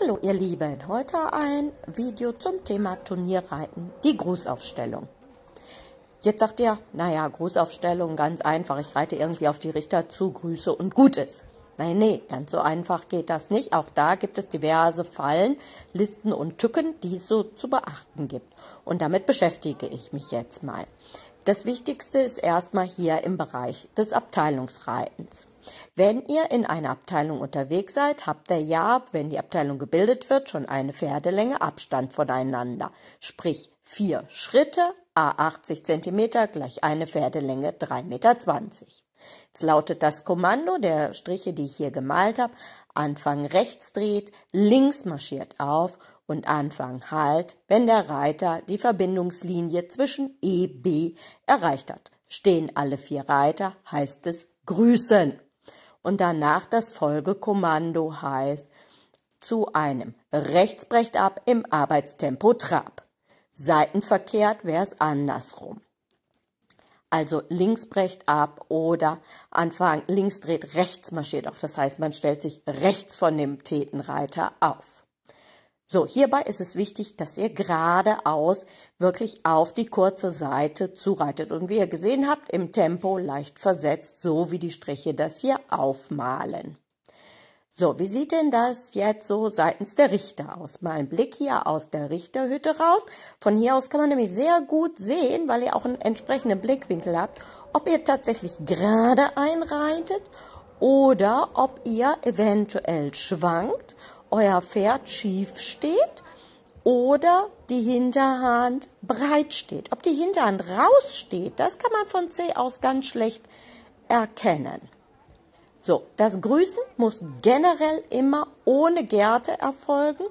Hallo ihr Lieben, heute ein Video zum Thema Turnierreiten, die Grußaufstellung. Jetzt sagt ihr, naja, Grußaufstellung ganz einfach, ich reite irgendwie auf die Richter zu, grüße und gut ist. Nein, nee, ganz so einfach geht das nicht. Auch da gibt es diverse Fallen, Listen und Tücken, die es so zu beachten gibt. Und damit beschäftige ich mich jetzt mal. Das Wichtigste ist erstmal hier im Bereich des Abteilungsreitens. Wenn ihr in einer Abteilung unterwegs seid, habt ihr ja, wenn die Abteilung gebildet wird, schon eine Pferdelänge Abstand voneinander. Sprich vier Schritte, a 80 cm gleich eine Pferdelänge 3,20 Meter. Jetzt lautet das Kommando der Striche, die ich hier gemalt habe, Anfang rechts dreht, links marschiert auf und Anfang Halt, wenn der Reiter die Verbindungslinie zwischen E, B erreicht hat. Stehen alle vier Reiter, heißt es grüßen. Und danach das Folgekommando heißt zu einem Rechtsbrecht ab im Arbeitstempo Trab. Seitenverkehrt wäre es andersrum. Also links brecht ab oder Anfang links dreht, rechts marschiert auf. Das heißt, man stellt sich rechts von dem Tätenreiter auf. So, hierbei ist es wichtig, dass ihr geradeaus wirklich auf die kurze Seite zureitet. Und wie ihr gesehen habt, im Tempo leicht versetzt, so wie die Striche das hier aufmalen. So, wie sieht denn das jetzt so seitens der Richter aus? Mal ein Blick hier aus der Richterhütte raus. Von hier aus kann man nämlich sehr gut sehen, weil ihr auch einen entsprechenden Blickwinkel habt, ob ihr tatsächlich gerade einreitet oder ob ihr eventuell schwankt, euer Pferd schief steht oder die Hinterhand breit steht. Ob die Hinterhand raussteht, das kann man von C aus ganz schlecht erkennen. So, das Grüßen muss generell immer ohne Gerte erfolgen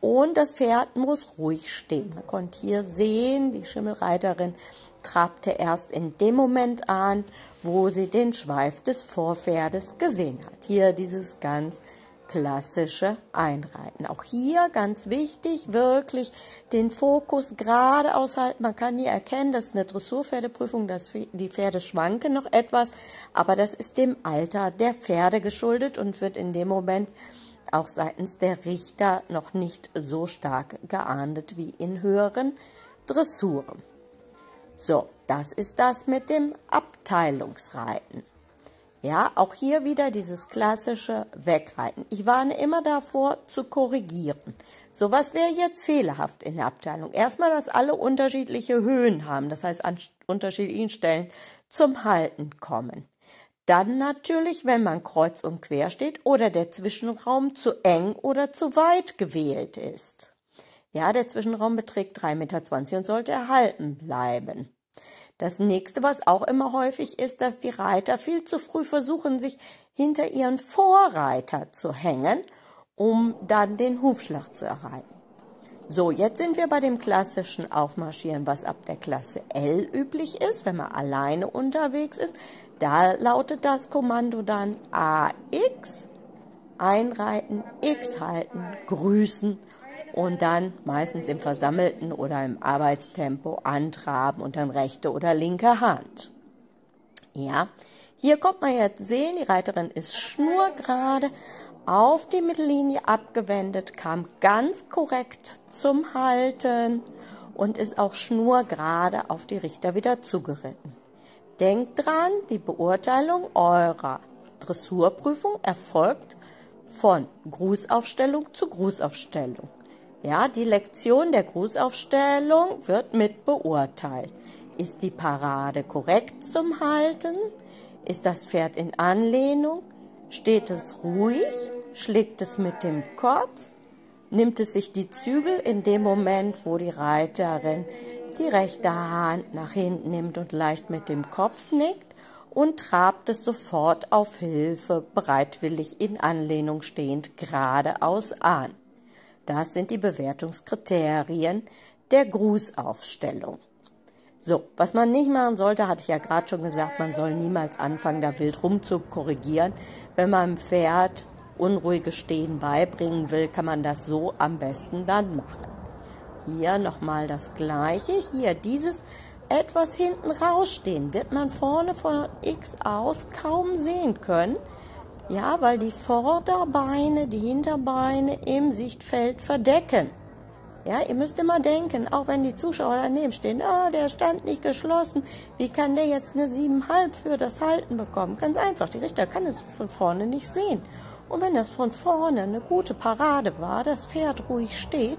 und das Pferd muss ruhig stehen. Man konnte hier sehen, die Schimmelreiterin trabte erst in dem Moment an, wo sie den Schweif des Vorpferdes gesehen hat. Hier dieses ganz klassische Einreiten. Auch hier ganz wichtig, wirklich den Fokus gerade aushalten. Man kann hier erkennen, das ist eine Dressurpferdeprüfung, dass die Pferde schwanken noch etwas, aber das ist dem Alter der Pferde geschuldet und wird in dem Moment auch seitens der Richter noch nicht so stark geahndet wie in höheren Dressuren. So, das ist das mit dem Abteilungsreiten. Ja, auch hier wieder dieses klassische Wegreiten. Ich warne immer davor zu korrigieren. So, was wäre jetzt fehlerhaft in der Abteilung? Erstmal, dass alle unterschiedliche Höhen haben, das heißt an unterschiedlichen Stellen zum Halten kommen. Dann natürlich, wenn man kreuz und quer steht oder der Zwischenraum zu eng oder zu weit gewählt ist. Ja, der Zwischenraum beträgt 3,20 Meter und sollte erhalten bleiben. Das nächste, was auch immer häufig ist, dass die Reiter viel zu früh versuchen, sich hinter ihren Vorreiter zu hängen, um dann den Hufschlag zu erhalten. So, jetzt sind wir bei dem klassischen Aufmarschieren, was ab der Klasse L üblich ist, wenn man alleine unterwegs ist. Da lautet das Kommando dann AX, einreiten, X halten, grüßen und dann meistens im versammelten oder im Arbeitstempo antraben und dann rechte oder linke Hand. Ja, hier kommt man jetzt sehen, die Reiterin ist schnurgerade auf die Mittellinie abgewendet, kam ganz korrekt zum Halten und ist auch schnurgerade auf die Richter wieder zugeritten. Denkt dran, die Beurteilung eurer Dressurprüfung erfolgt von Grußaufstellung zu Grußaufstellung. Ja, die Lektion der Grußaufstellung wird mit beurteilt. Ist die Parade korrekt zum Halten? Ist das Pferd in Anlehnung? Steht es ruhig? Schlägt es mit dem Kopf? Nimmt es sich die Zügel in dem Moment, wo die Reiterin die rechte Hand nach hinten nimmt und leicht mit dem Kopf nickt? Und trabt es sofort auf Hilfe, bereitwillig in Anlehnung stehend geradeaus an? Das sind die Bewertungskriterien der Grußaufstellung. So, was man nicht machen sollte, hatte ich ja gerade schon gesagt, man soll niemals anfangen, da wild rum zu korrigieren. Wenn man einem Pferd unruhige Stehen beibringen will, kann man das so am besten dann machen. Hier nochmal das gleiche. Hier dieses etwas hinten rausstehen wird man vorne von X aus kaum sehen können. Ja, weil die Vorderbeine die Hinterbeine im Sichtfeld verdecken. Ja, ihr müsst immer denken, auch wenn die Zuschauer daneben stehen, ah, der stand nicht geschlossen, wie kann der jetzt eine 7,5 für das Halten bekommen? Ganz einfach, die Richter kann es von vorne nicht sehen. Und wenn das von vorne eine gute Parade war, das Pferd ruhig steht,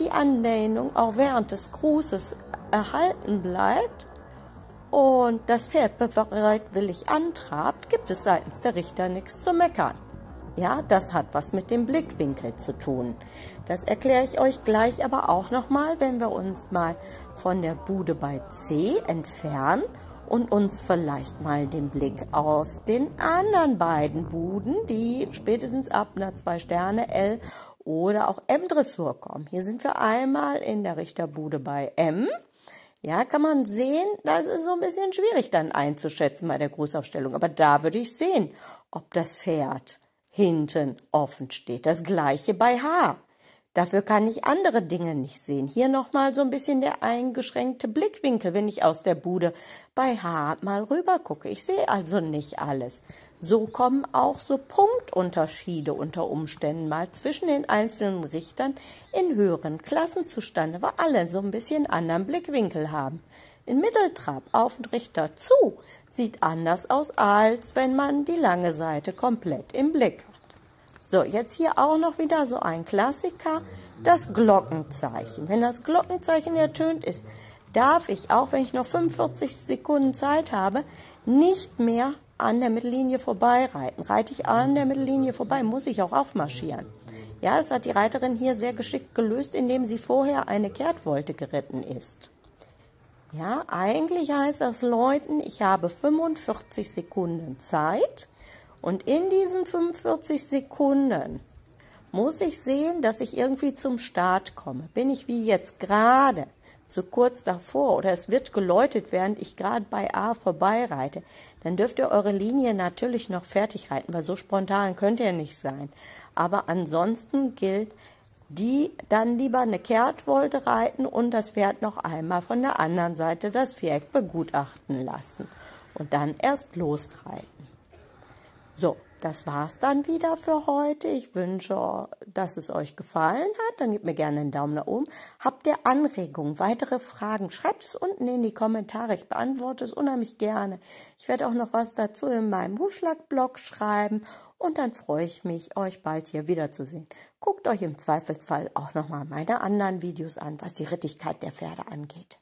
die Anlehnung auch während des Grußes erhalten bleibt und das Pferd bereitwillig antrabt, gibt es seitens der Richter nichts zu meckern. Ja, das hat was mit dem Blickwinkel zu tun. Das erkläre ich euch gleich aber auch nochmal, wenn wir uns mal von der Bude bei C entfernen und uns vielleicht mal den Blick aus den anderen beiden Buden, die spätestens ab einer 2 Sterne L oder auch M Dressur kommen. Hier sind wir einmal in der Richterbude bei M. Ja, kann man sehen, das ist so ein bisschen schwierig dann einzuschätzen bei der Großaufstellung. Aber da würde ich sehen, ob das Pferd hinten offen steht. Das gleiche bei H. Dafür kann ich andere Dinge nicht sehen. Hier nochmal so ein bisschen der eingeschränkte Blickwinkel, wenn ich aus der Bude bei H mal rüber gucke. Ich sehe also nicht alles. So kommen auch so Punktunterschiede unter Umständen mal zwischen den einzelnen Richtern in höheren Klassen zustande, weil alle so ein bisschen anderen Blickwinkel haben. In Mitteltrab auf den Richter zu sieht anders aus, als wenn man die lange Seite komplett im Blick hat. So, jetzt hier auch noch wieder so ein Klassiker, das Glockenzeichen. Wenn das Glockenzeichen ertönt ist, darf ich, auch wenn ich noch 45 Sekunden Zeit habe, nicht mehr an der Mittellinie vorbeireiten. Reite ich an der Mittellinie vorbei, muss ich auch aufmarschieren. Ja, es hat die Reiterin hier sehr geschickt gelöst, indem sie vorher eine Kehrtwolte geritten ist. Ja, eigentlich heißt das Leuten, ich habe 45 Sekunden Zeit und in diesen 45 Sekunden muss ich sehen, dass ich irgendwie zum Start komme. Bin ich wie jetzt gerade so kurz davor oder es wird geläutet, während ich gerade bei A vorbeireite, dann dürft ihr eure Linie natürlich noch fertig reiten, weil so spontan könnt ihr nicht sein. Aber ansonsten gilt, die dann lieber eine Kehrtwolte reiten und das Pferd noch einmal von der anderen Seite das Viereck begutachten lassen und dann erst losreiten. So, das war's dann wieder für heute. Ich wünsche, dass es euch gefallen hat. Dann gebt mir gerne einen Daumen nach oben. Habt ihr Anregungen, weitere Fragen? Schreibt es unten in die Kommentare. Ich beantworte es unheimlich gerne. Ich werde auch noch was dazu in meinem Hufschlag-Blog schreiben und dann freue ich mich, euch bald hier wiederzusehen. Guckt euch im Zweifelsfall auch nochmal meine anderen Videos an, was die Rittigkeit der Pferde angeht.